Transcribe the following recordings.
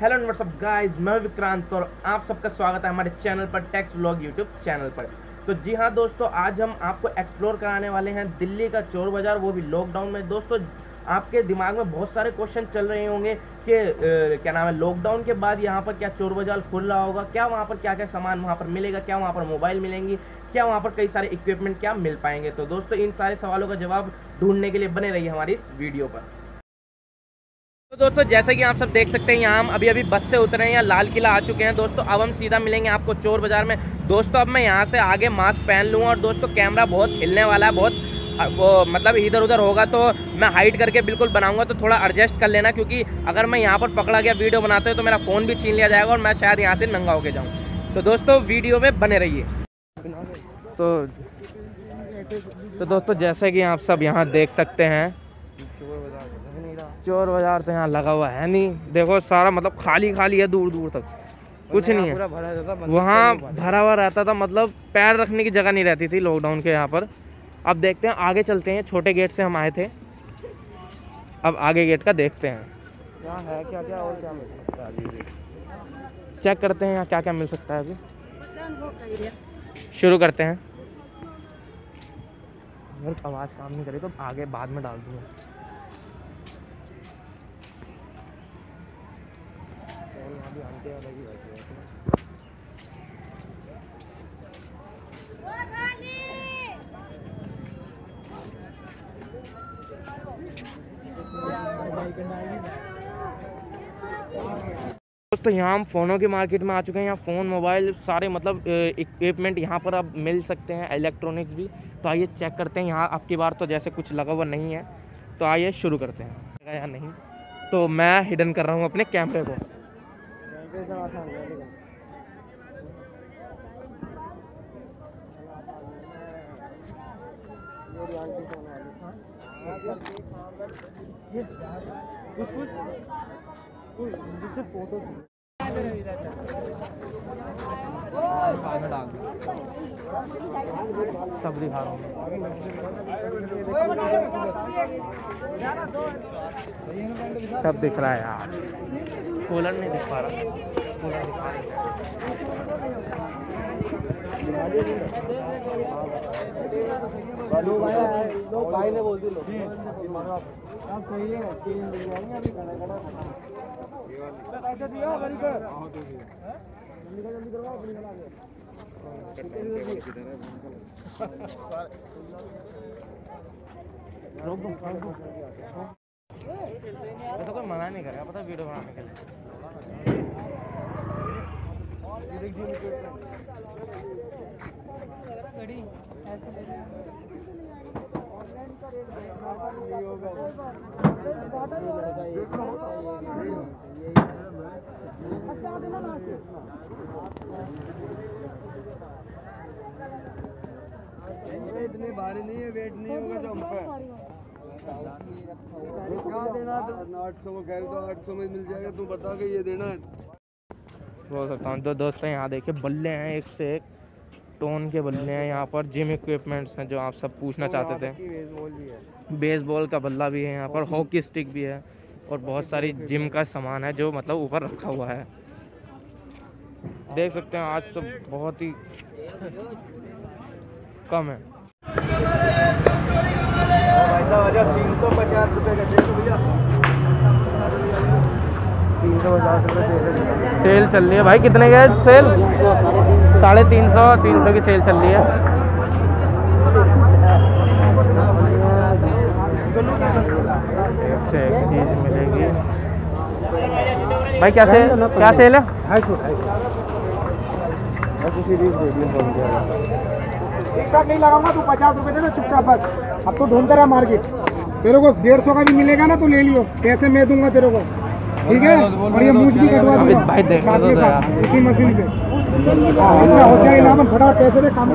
Hello what's up guys मैं विक्रांत और आप सबका स्वागत है हमारे चैनल पर टेक्स व्लॉग यूट्यूब चैनल पर। तो जी हाँ दोस्तों, आज हम आपको एक्सप्लोर कराने वाले हैं दिल्ली का चोर बाज़ार, वो भी लॉकडाउन में। दोस्तों, आपके दिमाग में बहुत सारे क्वेश्चन चल रहे होंगे कि क्या नाम है लॉकडाउन के बाद यहाँ पर क्या चोर बाज़ार खुल रहा होगा? क्या वहाँ पर क्या क्या सामान वहाँ पर मिलेगा? क्या वहाँ पर मोबाइल मिलेंगी? क्या वहाँ पर कई सारे इक्विपमेंट क्या मिल पाएँगे? तो दोस्तों, इन सारे सवालों का जवाब ढूँढने के लिए बने रहिए हमारी इस वीडियो पर। दोस्तों, जैसा कि आप सब देख सकते हैं, यहाँ हम अभी अभी बस से उतरे हैं, यहाँ लाल किला आ चुके हैं। दोस्तों, अब हम सीधा मिलेंगे आपको चोर बाज़ार में। दोस्तों, अब मैं यहाँ से आगे मास्क पहन लूँगा और दोस्तों, कैमरा बहुत हिलने वाला है, बहुत वो मतलब इधर उधर होगा तो मैं हाइट करके बिल्कुल बनाऊँगा तो थोड़ा एडजस्ट कर लेना, क्योंकि अगर मैं यहाँ पर पकड़ा गया वीडियो बनाते हुए तो मेरा फ़ोन भी छीन लिया जाएगा और मैं शायद यहाँ से नंगा होके जाऊँ। तो दोस्तों वीडियो में बने रहिए। तो तो दोस्तों, जैसे कि आप सब यहाँ देख सकते हैं चोर बाज़ार तो यहाँ लगा हुआ है नहीं। देखो सारा मतलब खाली खाली है दूर दूर तक। कुछ नहीं है। वहाँ भरा हुआ रहता था मतलब पैर रखने की जगह नहीं रहती थी लॉकडाउन के यहाँ पर। अब देखते हैं आगे चलते हैं। छोटे गेट से हम आए थे। अब आगे गेट का देखते हैं। यहाँ है क्या क्या और क्या मिल सकता है? चेक करते हैं यहाँ क्या क्या मिल सकता है अभी। शुरू करते हैं। अगर आवाज़ काम नहीं करे तो आगे बाद में डाल दूँगा। यहाँ आंटे अलग ही दोस्तों, यहाँ हम फ़ोनों की मार्केट में आ चुके हैं। यहाँ फ़ोन मोबाइल सारे मतलब इक्विपमेंट यहाँ पर अब मिल सकते हैं इलेक्ट्रॉनिक्स भी। तो आइए चेक करते हैं। यहाँ आपकी बार तो जैसे कुछ लगा हुआ नहीं है। तो आइए शुरू करते हैं। या नहीं? तो मैं हिडन कर रहा हूँ अपने कैमरे को। सब दिखा रहा हूँ सब दिख रहा है यार कूलर नहीं दिख पा रहा। कूलर दिखा रही। लोग भाई ने बोल दी लोग। आप। सही है चेंज मिल जाएँगे अभी खड़ा खड़ा। पैसे दिया गाड़ी का जल्दी का जल्दी करवाओ अपनी खड़ा रोक रोक दो। ऐसा कोई मना नहीं करेगा पता वीडियो बनाने के लिए। इतने भारी नहीं है, वेट नहीं होगा जो हमका क्या देना तो आठ सौ को कह रहे आठ सौ में मिल जाएगा बता के ये देना है बोल सकता हूँ तो दोस्तों यहाँ देखिए बल्ले हैं एक से एक। टोन के बल्ले हैं यहाँ पर जिम इक्विपमेंट्स हैं जो आप सब पूछना चाहते थे। बेसबॉल का बल्ला भी है यहाँ पर हॉकी स्टिक भी है और बहुत सारी जिम का सामान है जो मतलब ऊपर रखा हुआ है। देख सकते हैं आज तो बहुत ही कम है। सेल चल रही है। भाई, कितने का है सेल? साढ़े तीन सौ तीन सौ की सेल चल रही है। एक चीज़ मिलेगी। भाई, क्या सेल क्या सेल है? ठीक ठाक नहीं लगाऊँगा तू पचास रुपए देना चुपचाप बस। अब तो ढूंढते रहा मार्केट। तेरे को डेढ़ सौ का भी मिलेगा ना तो ले लियो। पैसे मैं दूँगा तेरे को? ठीक है? और ये मूछ भी कटवा दूँगा। साथ तो साथ, इसी मशीन से। हाँ, होशियारी ना बन पैसे दे काम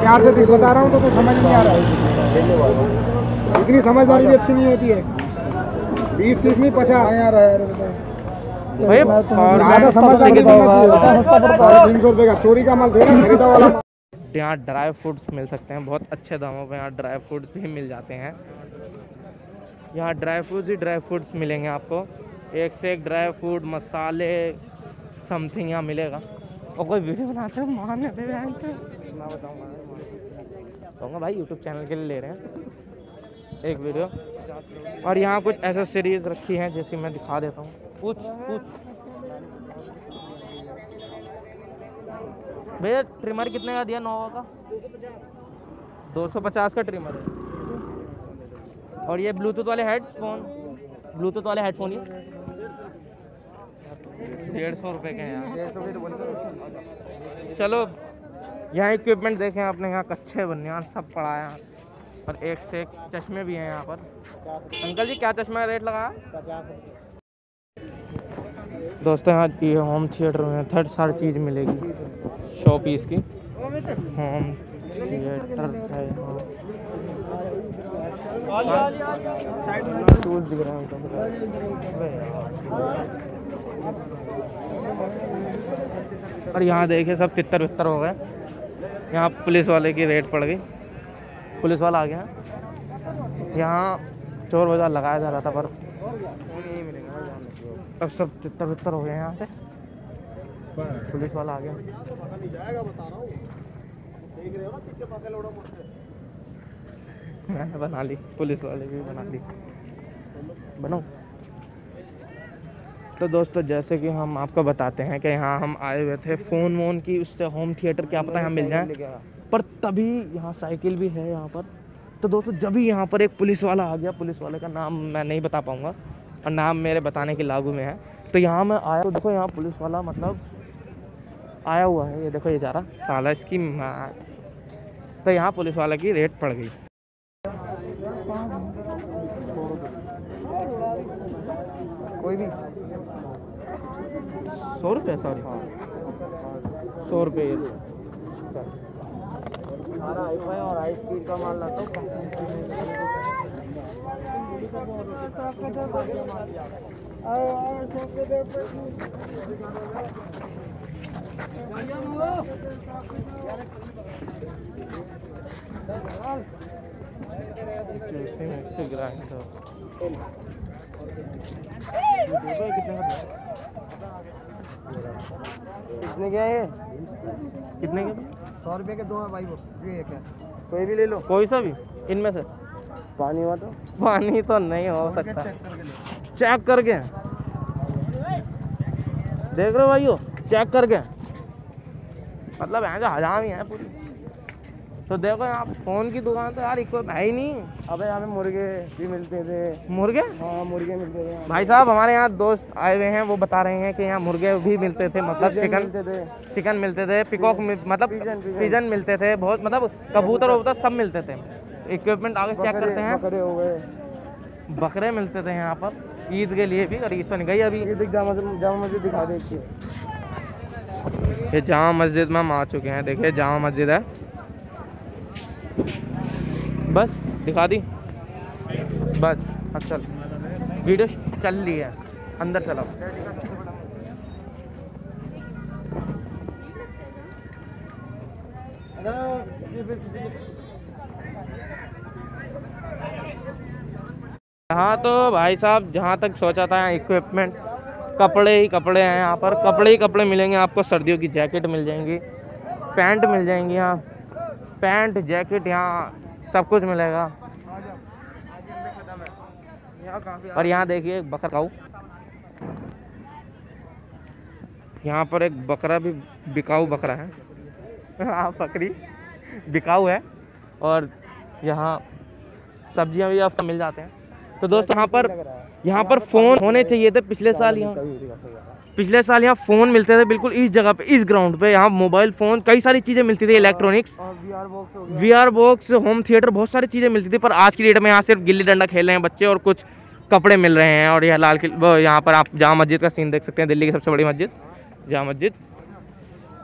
प्यार से बता रहा हूँ तो तू समझ नहीं आ रहा है। इतनी समझदारी भी अच्छी नहीं होती है। बीस तीस नहीं पचास। यार भाई और ज़्यादा मैं- समझदारी तीन सौ रुपए का चोरी का माल थोड़ा खरीदा वाला यहाँ ड्राई फ्रूट्स मिल सकते हैं। बहुत अच्छे दामों पर यहाँ ड्राई फ्रूट्स भी मिल जाते हैं। यहाँ ड्राई फ्रूट्स ही ड्राई फ्रूट्स मिलेंगे आपको। एक से एक ड्राई फ्रूट मसाले समथिंग यहाँ मिलेगा। और कोई वीडियो बनाते हो मान से मैं बताऊँगा भाई यूट्यूब चैनल के लिए ले रहे हैं। एक वीडियो। और यहाँ कुछ एसेसरीज रखी हैं, जैसे मैं दिखा देता हूँ। कुछ पूछ भैया ट्रिमर कितने का दिया नोवा का? दो सौ पचास का ट्रिमर है। और ये ब्लूटूथ वाले हेडफोन ब्लूटूथ वाले हेडफोन ये डेढ़ सौ रुपये के हैं चलो, यहाँ इक्विपमेंट देखें आपने, यहाँ कच्चे बनियान सब पड़ा है और एक से एक चश्मे भी हैं यहाँ पर। अंकल जी, क्या चश्मा रेट लगाया? दोस्तों, यहाँ ये होम थिएटर में थर्ड सारी चीज़ मिलेगी। शो पीस की। होम थिएटर है दिख। और यहाँ देखिए, सब तितर बितर हो गए। यहाँ पुलिस वाले की रेट पड़ गई। पुलिस वाला आ गया। यहाँ चोर बाज़ार लगाया जा रहा था, पर अब सब तितर बितर हो गए यहाँ से। पुलिस वाला आ गया। मैंने बना ली, पुलिस वाले भी बना ली। बनाओ। तो दोस्तों, जैसे कि हम आपको बताते हैं कि यहाँ हम आए हुए थे फ़ोन वोन की, उससे होम थिएटर क्या पता यहाँ मिल जाए। पर तभी यहाँ साइकिल भी है यहाँ पर। तो दोस्तों, जब भी यहाँ पर एक पुलिस वाला आ गया पुलिस वाले का नाम मैं नहीं बता पाऊँगा, और नाम मेरे बताने के लागू में है तो यहाँ मैं आया तो देखो यहाँ पुलिस वाला मतलब आया हुआ है, ये देखो ये जा रहा साला इसकी तो यहाँ पुलिस वाला की रेट पड़ गई। कोई भी। सौ रुपये, सॉरी। सौ रुपये सारा आईफाई और हाई स्पीड का माल लाता हूँ कितने के हैं ये कितने के? सौ रुपये के दो है भाई वो ये एक है। कोई भी ले लो। कोई सा भी इनमें से। पानी हुआ तो? पानी तो नहीं हो सकता। चेक करके देख रहे हो भाइयों चेक करके। मतलब यहाँ से हजाम ही है पूरी। तो देखो यहाँ फ़ोन की दुकान तो यार है ही नहीं। अबे हमें मुर्गे भी मिलते थे। मुर्गे? हाँ मुर्गे मिलते थे भाई साहब हमारे यहाँ दोस्त आए हुए हैं वो बता रहे हैं कि यहाँ मुर्गे भी मिलते थे मतलब चिकन मिलते थे। चिकन मिलते थे पिकॉक मतलब पिजन, पिजन। पिजन मिलते थे बहुत मतलब कबूतर वबूतर सब मिलते थे। इक्विपमेंट आगे चेक करते हैं। बकरे हो गए। बकरे मिलते थे यहाँ पर ईद के लिए भी और ईद तो नहीं गई अभी। जामा मस्जिद दिखा दे ये जामा मस्जिद में हम आ चुके हैं देखिए जामा मस्जिद है बस दिखा दी? बस, अब चल। वीडियो चल रही है। अंदर चलो। यहाँ तो भाई साहब, जहाँ तक सोचा था, यहाँ इक्विपमेंट कपड़े ही कपड़े हैं यहाँ पर। कपड़े ही कपड़े मिलेंगे आपको। सर्दियों की जैकेट मिल जाएँगी। पैंट मिल जाएँगी यहाँ। पैंट जैकेट यहाँ सब कुछ मिलेगा। और यहाँ देखिए एक बकरा खाऊ यहाँ पर एक बकरा भी बिकाऊ बकरा है। हाँ बकरी बिकाऊ है। और यहाँ सब्ज़ियाँ भी आपको मिल जाते हैं। तो दोस्तों, यहाँ पर यहाँ पर फ़ोन होने चाहिए थे पिछले साल यहाँ। पिछले साल यहाँ फ़ोन मिलते थे बिल्कुल इस जगह पे, इस ग्राउंड पे। यहाँ मोबाइल फ़ोन कई सारी चीज़ें मिलती थी electronics V R box home theatre बहुत सारी चीज़ें मिलती थी, पर आज की डेट में यहाँ सिर्फ़ गिल्ली डंडा खेल रहे हैं बच्चे और कुछ कपड़े मिल रहे हैं। और यह लाल किल यहाँ पर आप जामा मस्जिद का सीन देख सकते हैं, दिल्ली की सबसे बड़ी मस्जिद जामा मस्जिद।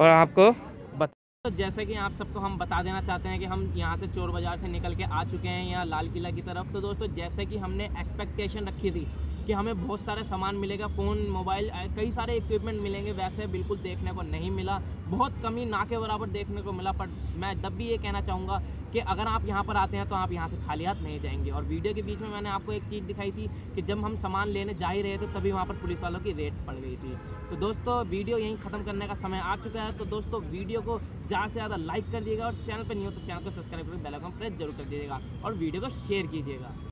और आपको तो जैसे कि आप सबको हम बता देना चाहते हैं कि हम यहाँ से चोर बाज़ार से निकल के आ चुके हैं यहाँ लाल किला की तरफ़। तो दोस्तों, जैसे कि हमने एक्सपेक्टेशन रखी थी कि हमें बहुत सारे सामान मिलेगा फ़ोन मोबाइल कई सारे इक्विपमेंट मिलेंगे, वैसे बिल्कुल देखने को नहीं मिला। बहुत कमी ना के बराबर देखने को मिला, पर मैं तब भी ये कहना चाहूँगा कि अगर आप यहाँ पर आते हैं तो आप यहाँ से खाली हाथ नहीं जाएँगे। और वीडियो के बीच में मैंने आपको एक चीज़ दिखाई थी कि जब हम सामान लेने जा ही रहे थे, तभी वहाँ पर पुलिस वालों की रेट पड़ गई थी। तो दोस्तों, वीडियो यहीं ख़त्म करने का समय आ चुका है। तो दोस्तों, वीडियो को ज़्यादा से ज़्यादा लाइक कर दिएगा और चैनल पर नहीं हो तो चैनल को सब्सक्राइब करके बेल आइकन प्रेस ज़रूर कर दीजिएगा और वीडियो को शेयर कीजिएगा।